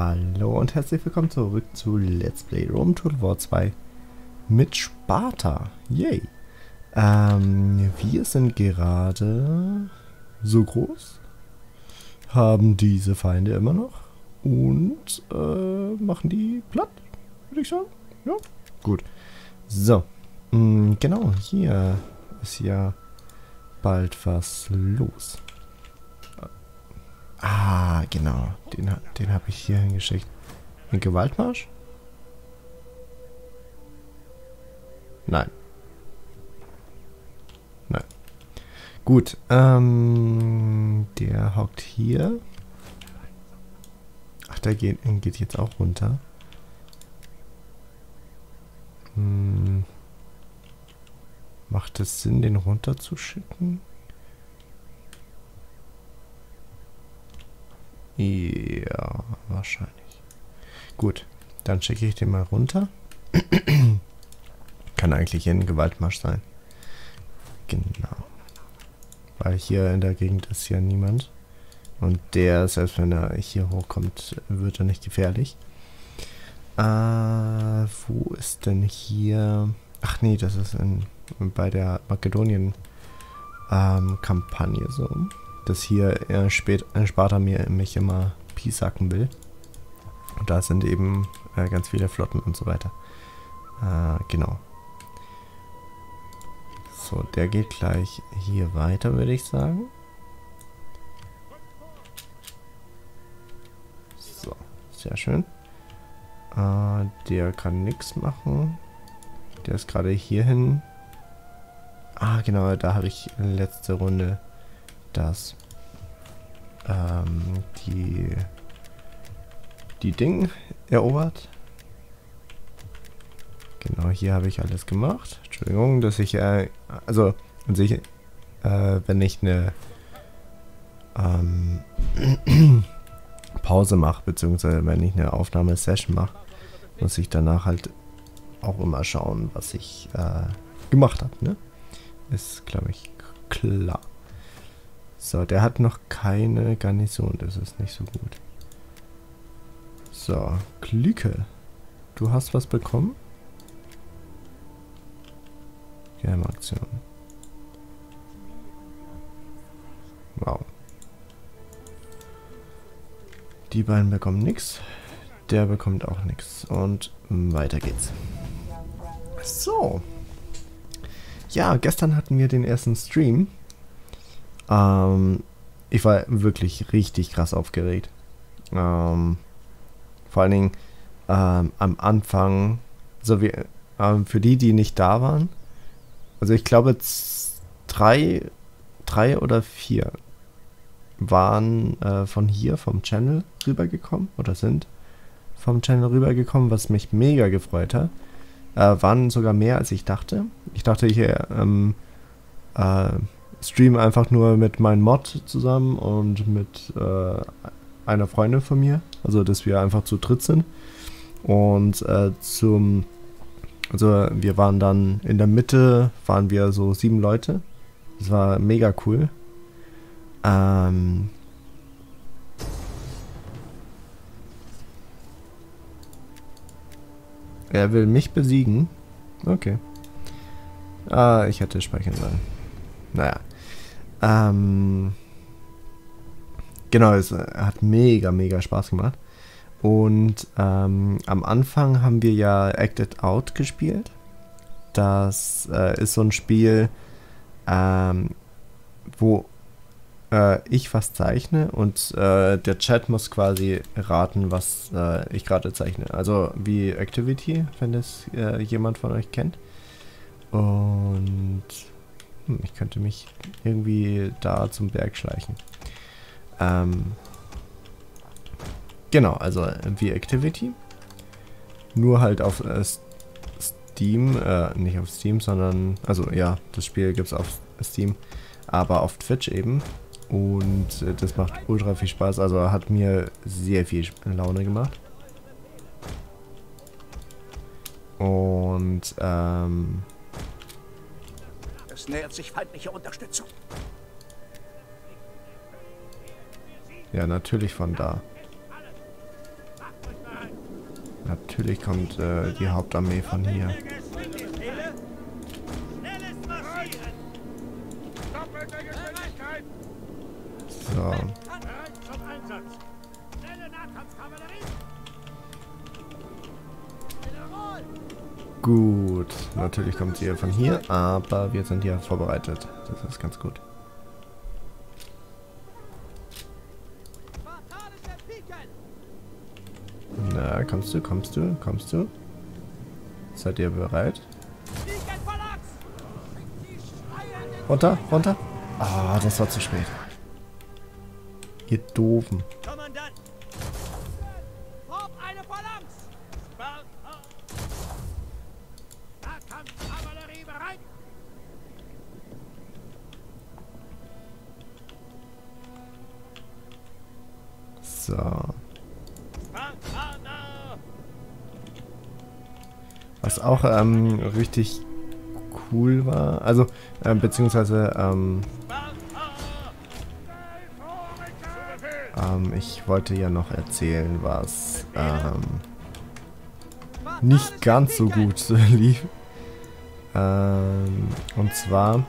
Hallo und herzlich willkommen zurück zu Let's Play Rome Total War 2 mit Sparta. Yay! Ähm, wir sind gerade so groß, haben diese Feinde immer noch und äh, machen die platt, würde ich sagen. Ja, gut. So, mh, mm, genau, hier ist ja bald was los. Ah, genau. Den, den habe ich hier hingeschickt. Ein Gewaltmarsch? Nein. Nein. Gut, ähm, der hockt hier. Ach, der geht, geht jetzt auch runter. Hm. Macht es Sinn, den runterzuschicken? Ja, wahrscheinlich. Gut, dann schicke ich den mal runter. Kann eigentlich hier ein Gewaltmarsch sein. Genau. Weil hier in der Gegend ist ja niemand. Und der, selbst wenn er hier hochkommt, wird er nicht gefährlich. Äh, wo ist denn hier... Ach nee, das ist in, bei der Makedonien-Kampagne ähm, so dass hier äh, spät, äh, Sparta mir, mich immer piesacken will. Und da sind eben äh, ganz viele Flotten und so weiter. Äh, genau. So, der geht gleich hier weiter, würde ich sagen. So, sehr schön. Äh, der kann nichts machen. Der ist gerade hierhin. Ah, genau, da habe ich letzte Runde das ähm, die die Ding erobert. Genau, hier habe ich alles gemacht. Entschuldigung, dass ich, äh, also an sich, äh, wenn ich eine ähm, Pause mache, beziehungsweise wenn ich eine Aufnahmesession mache, muss ich danach halt auch immer schauen, was ich äh, gemacht habe. Ne? Ist, glaube ich, klar. So, der hat noch keine Garnison. Das ist nicht so gut. So, Glücke. Du hast was bekommen? Geheimaktion. Wow. Die beiden bekommen nichts. Der bekommt auch nichts. Und weiter geht's. So. Ja, gestern hatten wir den ersten Stream. Ähm, ich war wirklich richtig krass aufgeregt. Ähm, vor allen Dingen ähm, am Anfang, so wie ähm, für die, die nicht da waren. Also ich glaube drei, drei oder vier waren äh, von hier, vom Channel rübergekommen oder sind vom Channel rübergekommen, was mich mega gefreut hat. Äh, waren sogar mehr als ich dachte. Ich dachte hier, ähm, äh, stream einfach nur mit meinem Mod zusammen und mit äh, einer Freundin von mir. Also, dass wir einfach zu dritt sind. Und äh, zum. Also, wir waren dann in der Mitte, waren wir so sieben Leute. Das war mega cool. Ähm. Er will mich besiegen. Okay. Ah, ich hätte speichern sollen. Naja. Ähm, genau, es hat mega, mega Spaß gemacht. Und ähm, am Anfang haben wir ja Acted Out gespielt. Das äh, ist so ein Spiel, ähm, wo äh, ich was zeichne und äh, der Chat muss quasi raten, was äh, ich gerade zeichne. Also wie Activity, wenn das äh, jemand von euch kennt. Und hm, ich könnte mich irgendwie da zum Berg schleichen. Ähm, genau, also wie Activity. Nur halt auf äh, Steam, äh, nicht auf Steam, sondern, also ja, das Spiel gibt es auf Steam, aber auf Twitch eben. Und äh, das macht ultra viel Spaß, also hat mir sehr viel Laune gemacht. Und ähm, nähert sich feindliche Unterstützung. Ja, natürlich von da. Natürlich kommt äh, die Hauptarmee von hier. So. Gut, natürlich kommt sie von hier, aber wir sind ja vorbereitet. Das ist ganz gut. Na, kommst du, kommst du, kommst du? Seid ihr bereit? Runter, runter. Ah, oh, das war zu spät. Ihr Doofen. Was auch ähm, richtig cool war, also äh, beziehungsweise ähm, ähm, ich wollte ja noch erzählen, was ähm, nicht ganz so gut lief. Ähm, und zwar,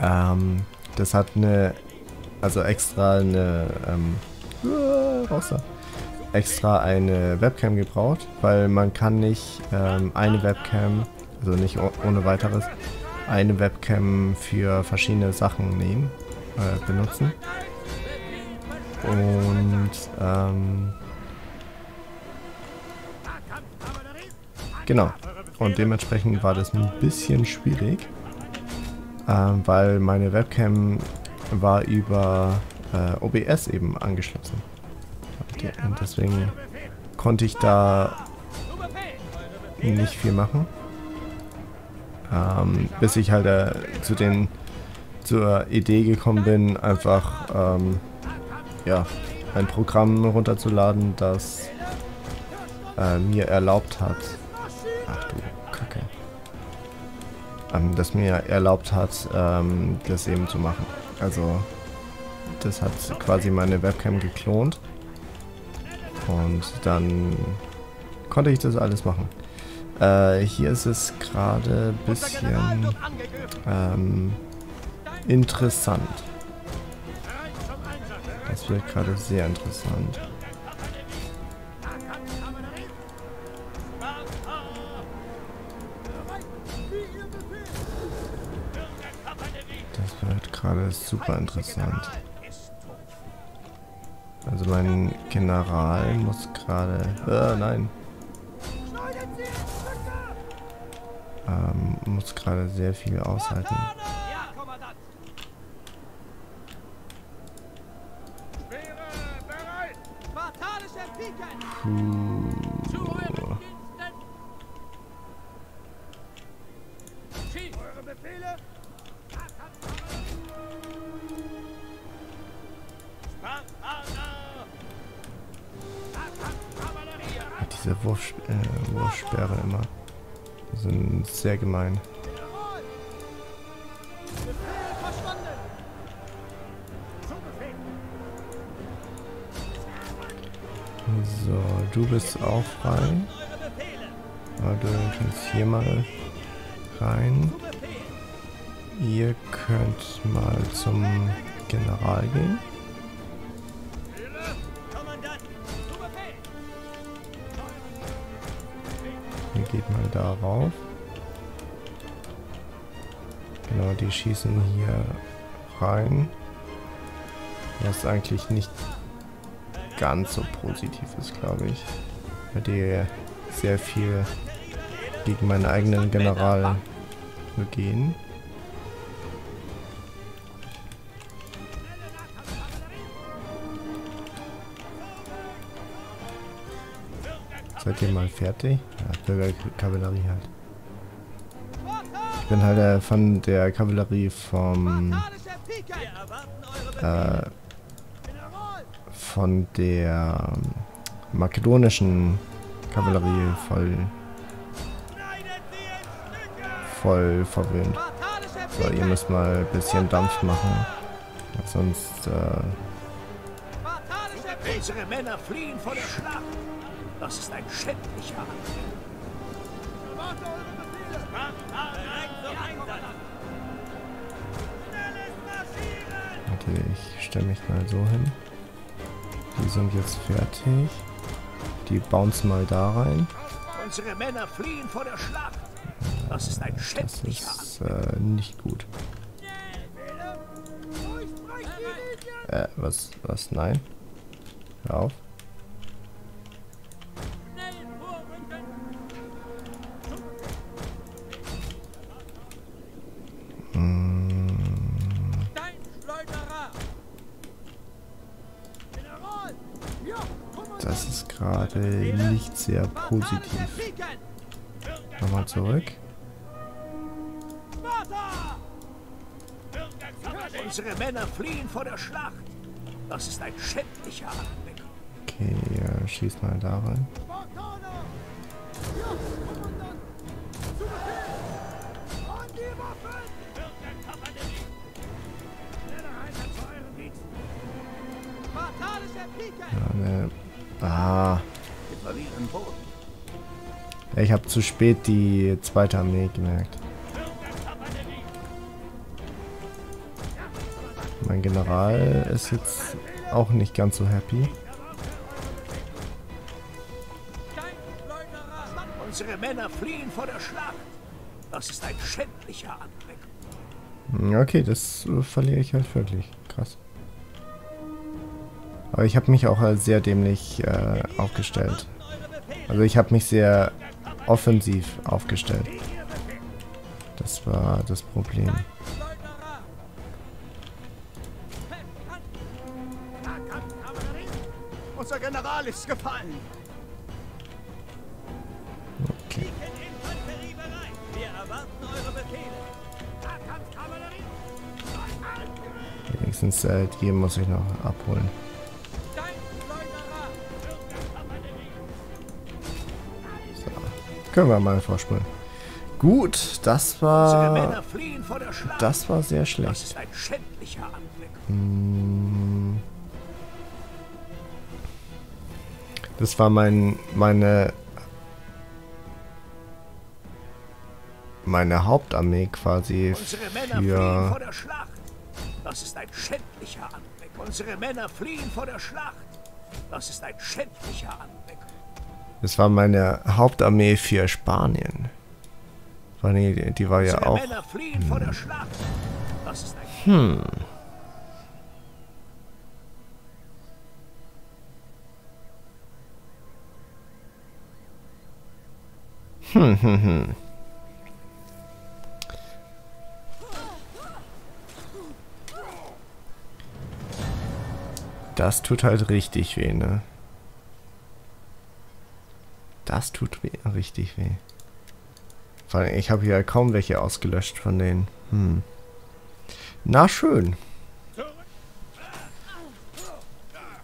ähm, das hat eine, also extra eine, ähm, raus da extra eine Webcam gebraucht, weil man kann nicht ähm, eine Webcam, also nicht ohne weiteres, eine Webcam für verschiedene Sachen nehmen, äh, benutzen. Und ähm, genau. Und dementsprechend war das ein bisschen schwierig, ähm, weil meine Webcam war über äh, OBS eben angeschlossen. Und deswegen konnte ich da nicht viel machen. Ähm, bis ich halt äh, zu den zur Idee gekommen bin, einfach ähm, ja, ein Programm runterzuladen, das äh, mir erlaubt hat. Ach du Kacke. Ähm, das mir erlaubt hat, ähm, das eben zu machen. Also das hat quasi meine Webcam geklont und dann konnte ich das alles machen. Äh, hier ist es gerade ein bisschen ähm, interessant. Das wird gerade sehr interessant. Das wird gerade super interessant. Also mein General muss gerade... Äh, nein. Ähm, muss gerade sehr viel aushalten. Puh. Diese Wurf, äh, Wurfsperre immer. Sind sehr gemein. So, du bist auch frei. Aber du kannst hier mal rein. Ihr könnt mal zum General gehen. Geht mal darauf. Genau, die schießen hier rein. Was eigentlich nicht ganz so positiv ist, glaube ich. Weil die sehr viel gegen meinen eigenen General begehen. Seid ihr mal fertig? Ja, Bürgerkavallerie halt. Ich bin halt äh, von der Kavallerie vom... Äh, von der makedonischen Kavallerie voll... voll verwöhnt. So, ihr müsst mal ein bisschen Dampf machen. Sonst, äh... Unsere Männer fliehen vor der Schlacht. Das ist ein schändlicher Anblick. Okay, ich stelle mich mal so hin. Die sind jetzt fertig. Die bouncen mal da rein. Unsere Männer fliehen vor der Schlacht. Das ist ein schändlicher Das ist äh, nicht gut. Äh, was, was, nein? Hör auf. Das ist gerade nicht sehr positiv. Nochmal zurück. Unsere Männer fliehen vor der Schlacht. Das ist ein schändlicher Anblick. Okay, ja, schieß mal da rein. Ja, ne. Ah. Ich habe zu spät die zweite Armee gemerkt. Mein General ist jetzt auch nicht ganz so happy. Unsere Männer fliehen vor der Schlacht. Das ist ein schändlicher Anblick. Okay, das verliere ich halt wirklich. Krass. Aber ich habe mich auch als sehr dämlich äh, aufgestellt. Also ich habe mich sehr offensiv aufgestellt. Das war das Problem. Unser General ist gefallen. Okay. Wenigstens äh, die muss ich noch abholen. Können wir mal vorspulen. Gut, das war... Das war sehr Das schlecht. ist ein schändlicher Anblick. Mm. Das war mein... meine... meine Hauptarmee quasi Unsere Männer fliehen vor für... der Schlacht. Das ist ein schändlicher Anblick. Unsere Männer fliehen vor der Schlacht. Das ist ein schändlicher Anblick. Das war meine Hauptarmee für Spanien. War nee, die, die war ja auch... Ein Hm. Hm, hm, hm. Das tut halt richtig weh, ne? Das tut weh, richtig weh. Vor allem, ich habe hier kaum welche ausgelöscht von denen. Hm. Na schön.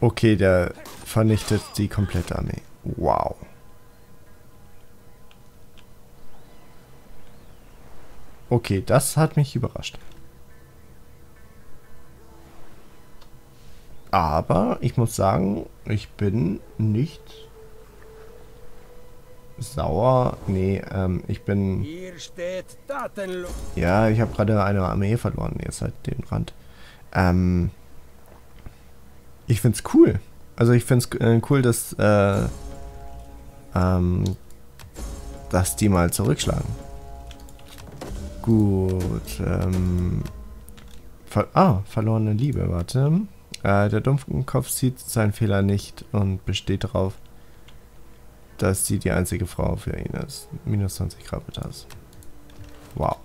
Okay, der vernichtet die komplette Armee. Wow. Okay, das hat mich überrascht. Aber ich muss sagen, ich bin nicht sauer. Nee, ähm, ich bin Hier steht tatenlos. ja, ich habe gerade eine Armee verloren, jetzt halt den Rand. Ähm, ich find's cool. Also ich find's äh, cool, dass, äh, ähm, dass die mal zurückschlagen. Gut, ähm, ver ah, verlorene Liebe, warte. Äh, der Dumpfkopf sieht seinen Fehler nicht und besteht darauf, dass sie die einzige Frau für ihn ist. Minus 20 Gravitas. Wow.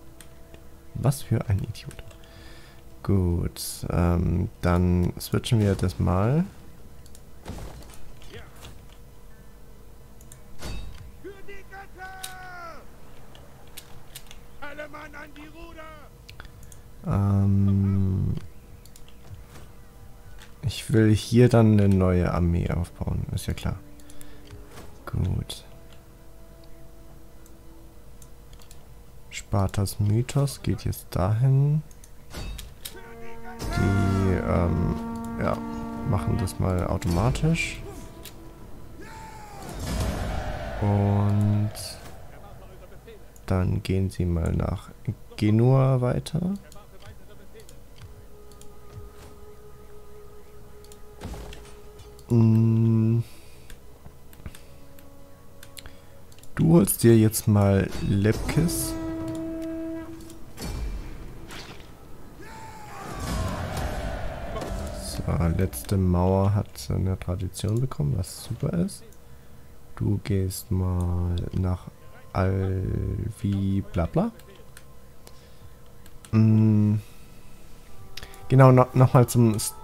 Was für ein Idiot. Gut, ähm, dann switchen wir das mal. Ähm, ich will hier dann eine neue Armee aufbauen, ist ja klar. Gut. Spartas Mythos geht jetzt dahin. Die, ähm, ja, machen das mal automatisch. Und dann gehen sie mal nach Genua weiter. Mm. Du holst dir jetzt mal Lepkis. So, letzte Mauer hat eine Tradition bekommen, was super ist. Du gehst mal nach Alvi Blabla. Mm. Genau, no, nochmal zum St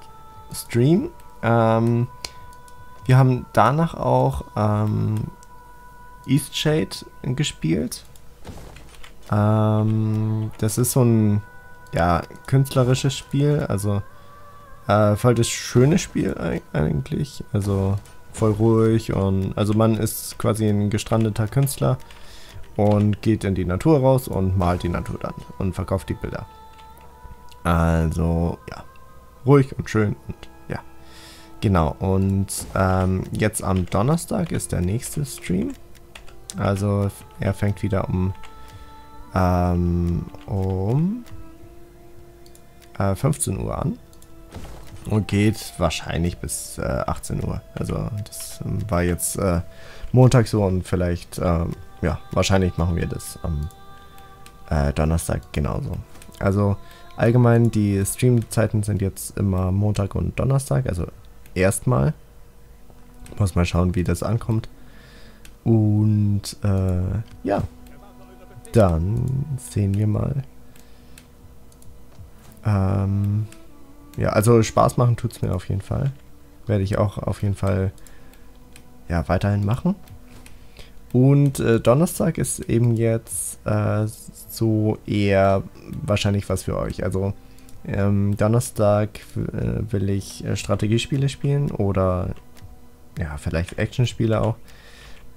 Stream. Ähm, wir haben danach auch ähm, Eastshade gespielt. Ähm, das ist so ein ja, künstlerisches Spiel, also äh, voll das schöne Spiel eigentlich. Also voll ruhig und also man ist quasi ein gestrandeter Künstler und geht in die Natur raus und malt die Natur dann und verkauft die Bilder. Also ja, ruhig und schön und ja, genau. Und ähm, jetzt am Donnerstag ist der nächste Stream. Also er fängt wieder um ähm, um äh, 15 Uhr an und geht wahrscheinlich bis äh, 18 Uhr. Also das ähm, war jetzt äh, Montag so und vielleicht, ähm, ja, wahrscheinlich machen wir das am äh, Donnerstag genauso. Also allgemein die Streamzeiten sind jetzt immer Montag und Donnerstag, also erstmal. Muss mal schauen, wie das ankommt. Und äh, ja, dann sehen wir mal. Ähm, ja, also Spaß machen tut es mir auf jeden Fall. Werde ich auch auf jeden Fall ja, weiterhin machen. Und äh, Donnerstag ist eben jetzt äh, so eher wahrscheinlich was für euch. Also ähm, Donnerstag äh, will ich äh, Strategiespiele spielen oder ja, vielleicht Actionspiele auch.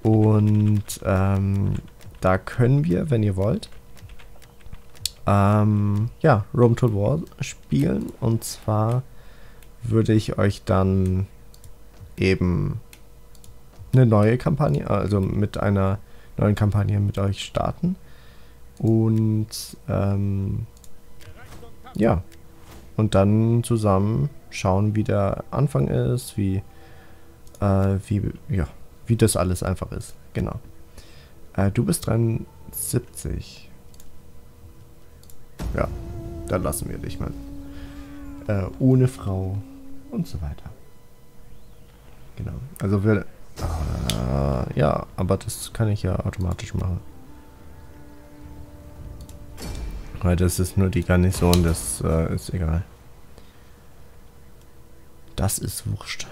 Und ähm, da können wir, wenn ihr wollt, ähm, ja, Rome to War spielen. Und zwar würde ich euch dann eben eine neue Kampagne, also mit einer neuen Kampagne mit euch starten. Und ähm, ja, und dann zusammen schauen, wie der Anfang ist, wie, äh, wie, ja, wie das alles einfach ist. Genau. Äh, du bist 73. Ja, dann lassen wir dich mal. Äh, ohne Frau und so weiter. Genau. Also wir. Äh, ja, aber das kann ich ja automatisch machen. Weil das ist nur die Garnison, das äh, ist egal. Das ist wurscht.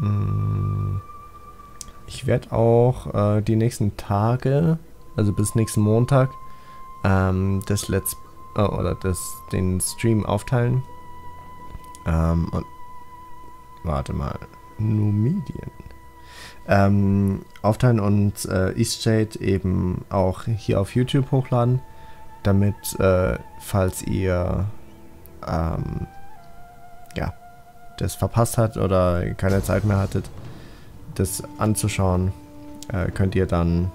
Hm. Ich werde auch äh, die nächsten Tage, also bis nächsten Montag, ähm, das Let's äh, oder das, den Stream aufteilen. Ähm, und warte mal, Numidien. Ähm, aufteilen und äh, Eastshade eben auch hier auf YouTube hochladen, damit, äh, falls ihr ähm, das verpasst hat oder keine Zeit mehr hattet, das anzuschauen, äh, könnt ihr dann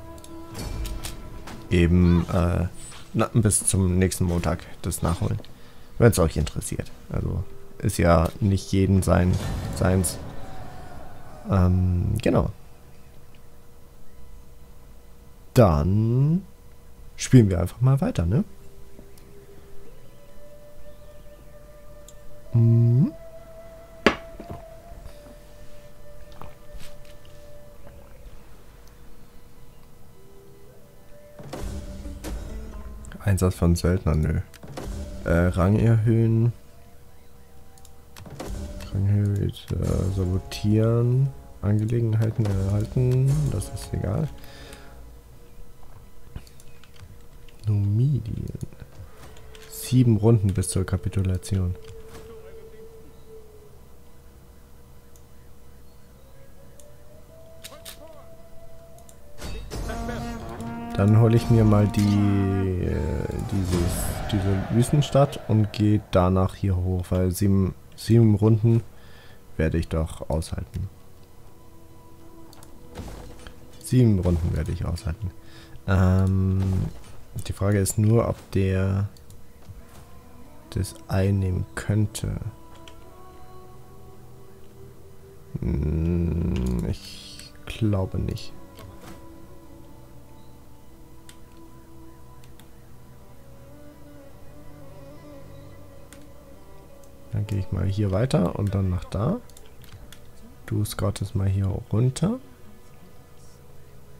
eben äh, na, bis zum nächsten Montag das nachholen. Wenn es euch interessiert. Also ist ja nicht jeden sein, seins. Ähm, genau. Dann spielen wir einfach mal weiter, ne? Mhm. Einsatz von Söldnern, nö. Äh, Rang erhöhen. Rang erhöht, äh, sabotieren. Angelegenheiten erhalten. Das ist egal. Numidien. Sieben Runden bis zur Kapitulation. Dann hole ich mir mal die äh, dieses, diese Wüstenstadt und gehe danach hier hoch, weil sieben, sieben Runden werde ich doch aushalten. Sieben Runden werde ich aushalten. Ähm, die Frage ist nur, ob der das einnehmen könnte. Hm, ich glaube nicht. Dann gehe ich mal hier weiter und dann nach da. Du scoutest mal hier runter.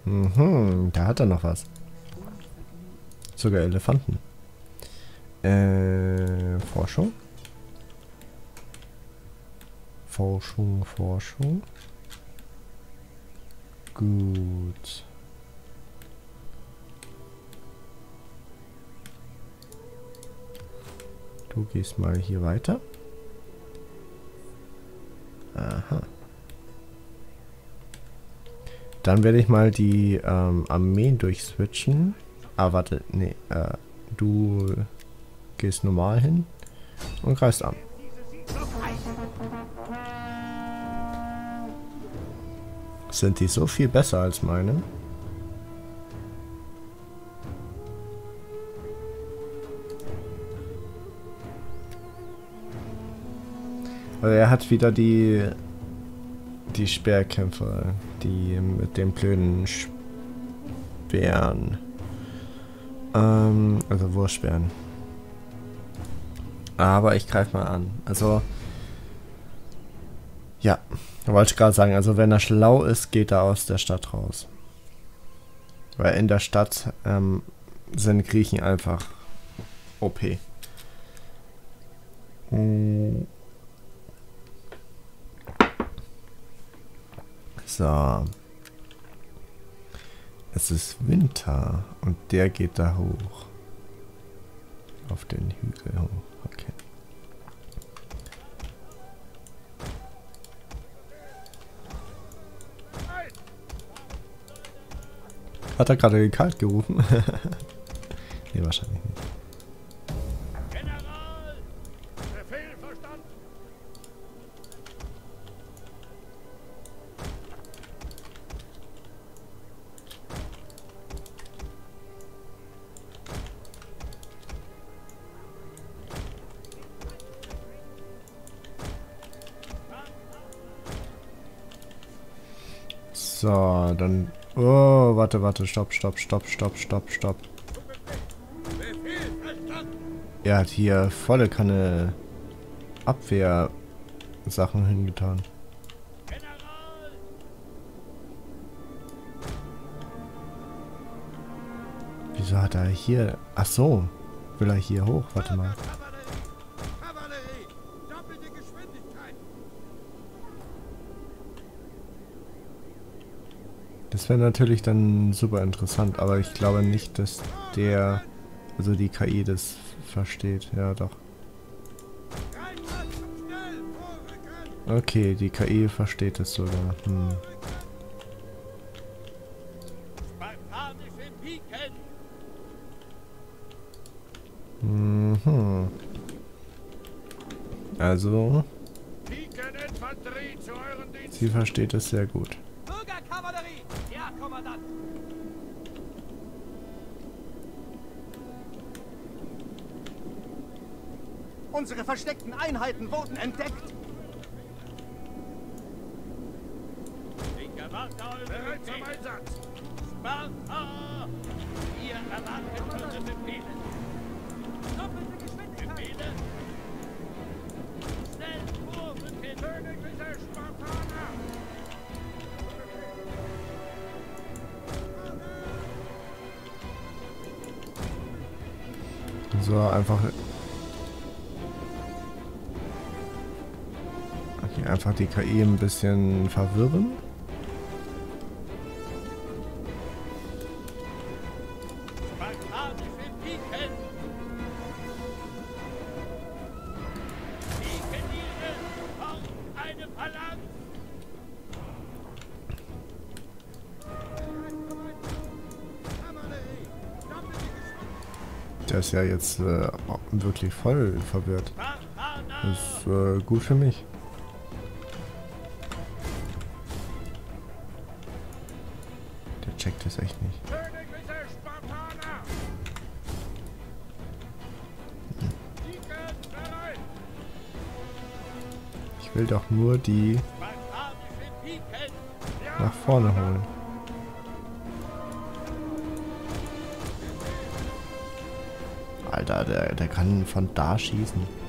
Mhm, da hat er noch was. Sogar Elefanten. Äh, Forschung. Forschung, Forschung. Gut. Du gehst mal hier weiter. Aha. Dann werde ich mal die ähm, Armeen durchswitchen. Ah, warte, nee, äh, du gehst normal hin und greifst an. Sind die so viel besser als meine? Also er hat wieder die die Speerkämpfer, die mit den blöden Speeren. Ähm, also Wurfspeeren. Aber ich greife mal an. Also, ja, wollte ich gerade sagen, also wenn er schlau ist, geht er aus der Stadt raus. Weil in der Stadt ähm, sind Griechen einfach OP. Hm. So. Es ist Winter und der geht da hoch. Auf den Hügel hoch. Okay. Hat er gerade kalt gerufen? nee, wahrscheinlich nicht. So, dann... Oh, warte, warte, stopp, stopp, stopp, stopp, stopp, stopp. Er hat hier volle Kanne Abwehr-Sachen hingetan. Wieso hat er hier... Ach so. Will er hier hoch? Warte mal. Das wäre natürlich dann super interessant, aber ich glaube nicht, dass der... Also die KI das versteht. Ja, doch. Okay, die KI versteht es sogar. Hm. Mhm. Also, sie versteht es sehr gut. Unsere versteckten Einheiten wurden entdeckt. Erwarte eure Bereit zum Einsatz! Sparta! Ihr erwartet eure Befehle. Doppelte Geschwindigkeit! Befehle? Schnell vorrücken! Königliche Spartaner! So, einfach... einfach die KI ein bisschen verwirren. Der ist ja jetzt äh, wirklich voll verwirrt. Das ist äh, gut für mich. Will doch nur die nach vorne holen. Alter, der, der kann von da schießen.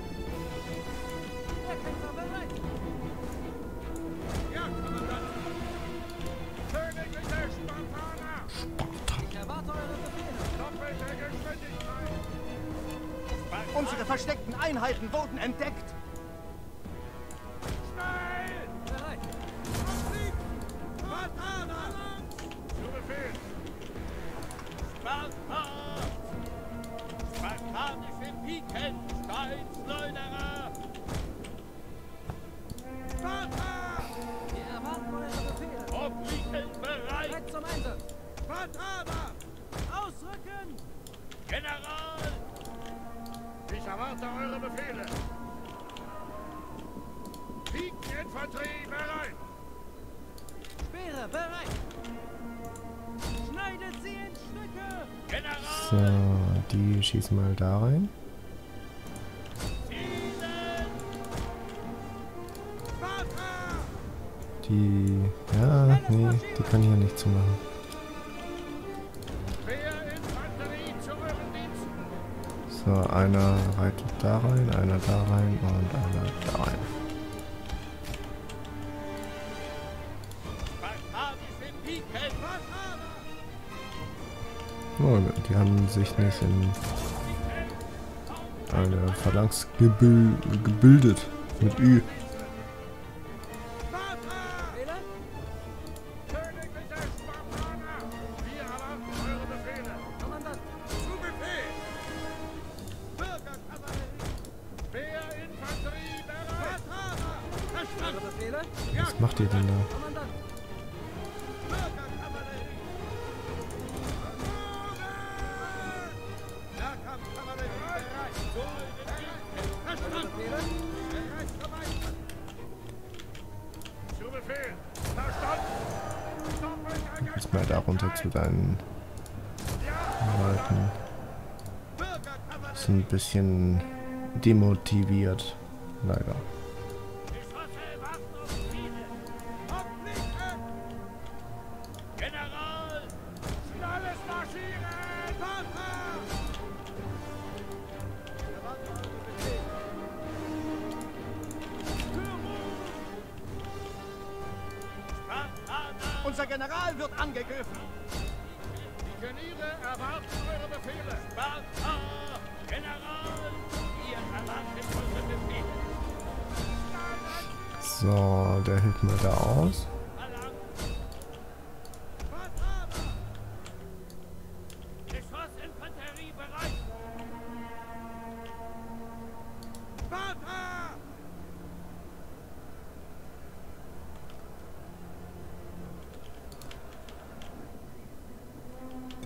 Die schießen mal da rein. Die. Ja, nee, die kann ich ja nicht zumachen. So, einer reitet da rein, einer da rein und einer da rein. Oh, die haben sich nicht in eine Phalanx gebil gebildet. Mit Ü. Papa! Spartaner. Unser General wird angegriffen. Die Geniere erwarten eure Befehle! Sparta. General. So, der hält mal da aus.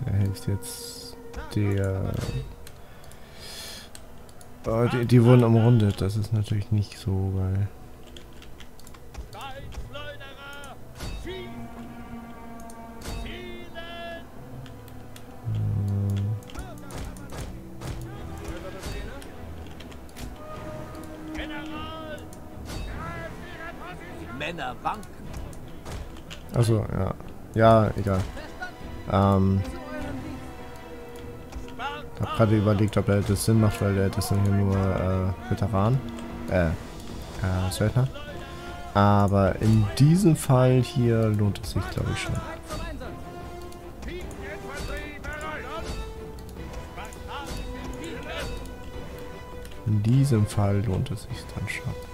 Der hilft jetzt der. Oh, die, die wurden umrundet. Das ist natürlich nicht so geil. Also ja. Ja, egal. Ähm, ich hab gerade überlegt, ob er das Sinn macht, weil der das sind hier nur äh, Veteran. Äh, äh, Söldner. Aber in diesem Fall hier lohnt es sich, glaube ich, schon. In diesem Fall lohnt es sich dann schon.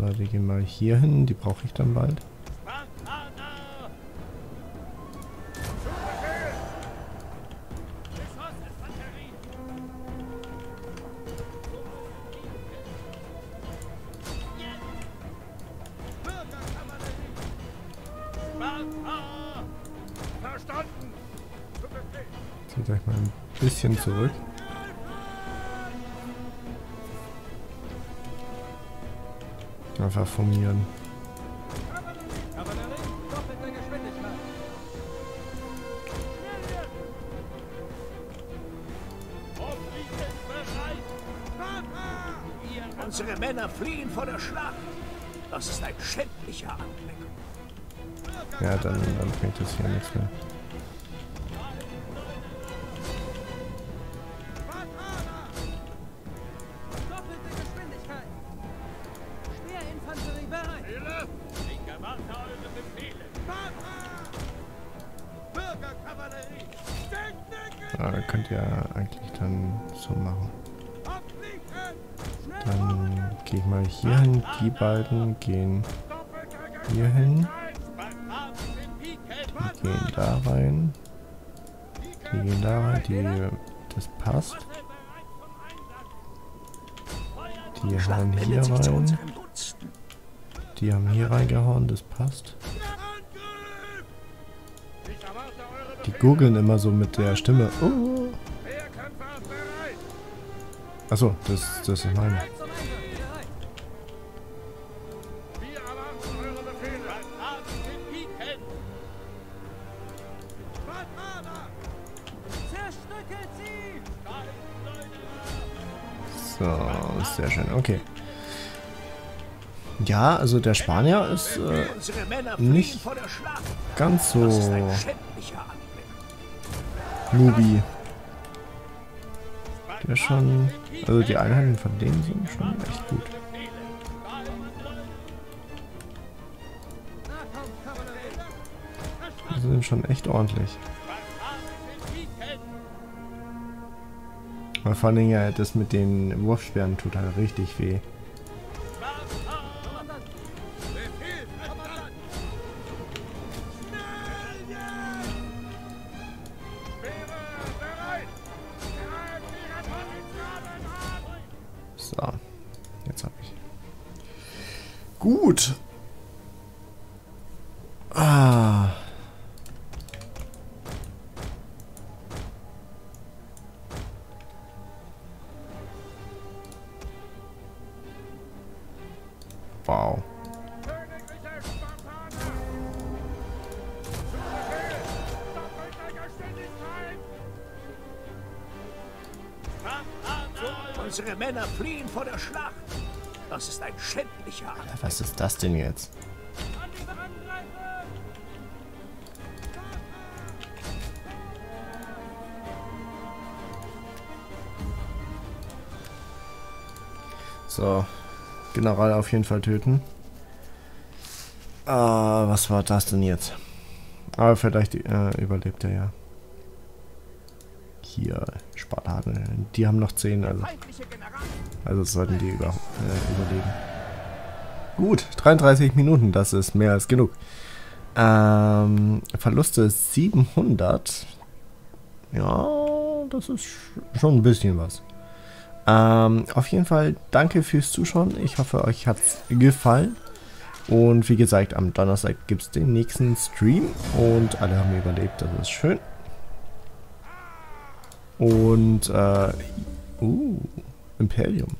So, die gehen mal hier hin. Die brauche ich dann bald. Verstanden! Zieht euch mal ein bisschen zurück. Einfach formieren. Unsere Männer fliehen vor der Schlacht. Das ist ein schändlicher Anblick. Ja, dann, dann bringt das hier nichts mehr. Die beiden gehen hier hin. Die gehen da rein. Die gehen da rein. Die, das passt. Die hauen hier rein. Die haben hier reingehauen. Das passt. Die googeln immer so mit der Stimme. Oh. Achso, das, das ist meine. Sehr schön. Okay. Ja, also der Spanier ist äh, nicht ganz so. Nubi. Der schon. Also die Einheiten von denen sind schon echt gut. Die sind schon echt ordentlich. Aber vor Dingen ja, das mit den Wurfsperren tut halt richtig weh. So, jetzt hab ich. Gut. Unsere Männer fliehen vor der Schlacht. Das ist ein schändlicher Anblick. Was ist das denn jetzt? So, General auf jeden Fall töten. Ah, was war das denn jetzt? Aber vielleicht äh, überlebt er ja. Hier, Spartaner. Die haben noch 10, also, Feindliche. Also sollten die über, äh, überleben. Gut, 33 Minuten, das ist mehr als genug. Ähm, Verluste 700. Ja, das ist schon ein bisschen was. Ähm, auf jeden Fall danke fürs Zuschauen. Ich hoffe, euch hat's gefallen. Und wie gesagt, am Donnerstag gibt es den nächsten Stream. Und alle haben überlebt, das ist schön. Und, äh, uh, Imperium.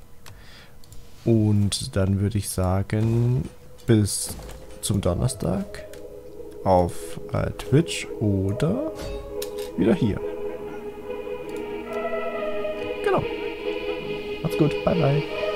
Und dann würde ich sagen, bis zum Donnerstag auf äh, Twitch oder wieder hier. Genau. Macht's gut. Bye, bye.